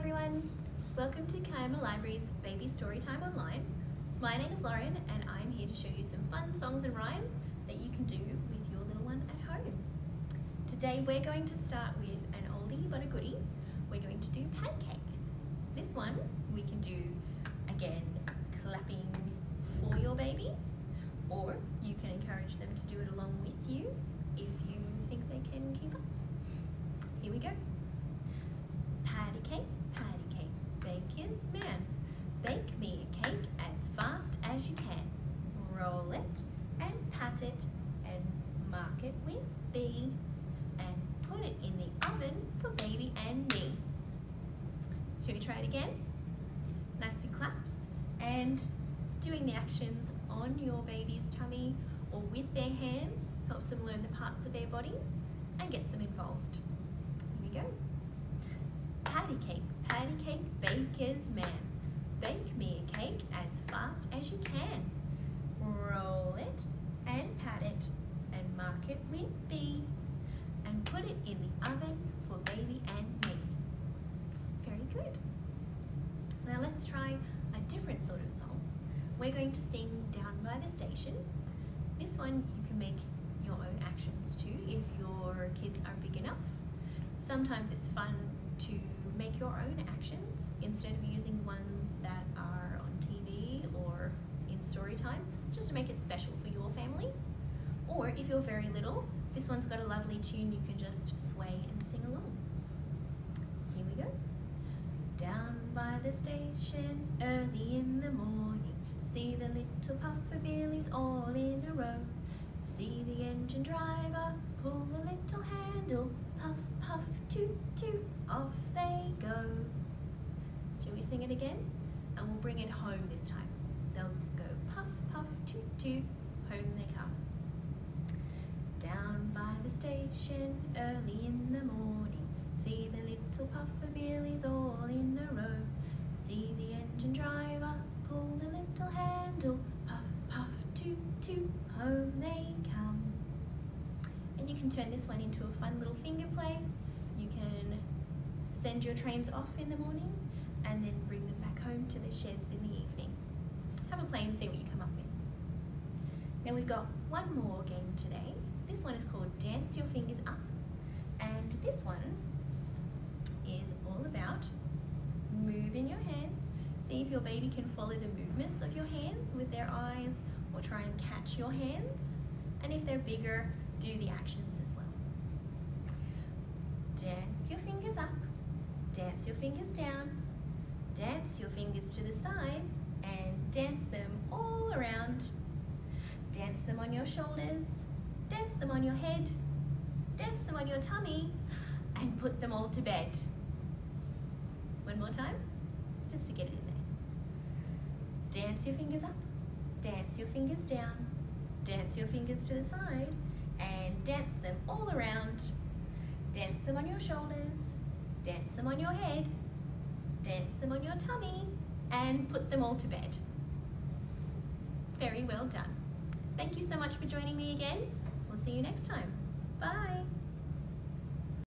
everyone. Welcome to Kiama Library's Baby Storytime Online. My name is Lauren and I'm here to show you some fun songs and rhymes that you can do with your little one at home. Today we're going to start with an oldie but a goodie. We're going to do patty cake. This one we can do again clapping for your baby or you can encourage them to do it along with you if you think they can keep up. Here we go. Patty cake, patty cake, baker's man. Bake me a cake as fast as you can. Roll it and pat it and mark it with B and put it in the oven for baby and me. Shall we try it again? Nice big claps and doing the actions on your baby's tummy or with their hands helps them learn the parts of their bodies and gets them involved. Here we go. Patty cake, patty cake, baker's man. Bake me a cake as fast as you can. Roll it and pat it and mark it with B and put it in the oven for baby and me. Very good. Now let's try a different sort of song. We're going to sing Down by the Station. This one you can make your own actions too if your kids are big enough. Sometimes it's fun to make your own actions instead of using ones that are on TV or in story time, just to make it special for your family. Or if you're very little, this one's got a lovely tune you can just sway and sing along. Here we go. Down by the station early in the morning, see the little puffer billies all in a row. See the engine driver pull the little handle, puff, puff, toot, toot, off they go. Shall we sing it again? And we'll bring it home this time. They'll home they come. Down by the station early in the morning, see the little puffer billies all in a row. See the engine driver pull the little handle, puff, puff, toot, toot, home they come. And you can turn this one into a fun little finger play. You can send your trains off in the morning and then bring them back home to the sheds in the evening. Have a play and see what you come Now we've got one more game today. This one is called Dance Your Fingers Up. And this one is all about moving your hands. See if your baby can follow the movements of your hands with their eyes or try and catch your hands. And if they're bigger, do the actions as well. Dance your fingers up, dance your fingers down, dance your fingers to the side and dance them all around. Dance them on your shoulders, dance them on your head, dance them on your tummy and put them all to bed. One more time, just to get it in there. Dance your fingers up, dance your fingers down, dance your fingers to the side and dance them all around. Dance them on your shoulders, dance them on your head, dance them on your tummy, and put them all to bed. Very well done. Thank you so much for joining me again. We'll see you next time. Bye.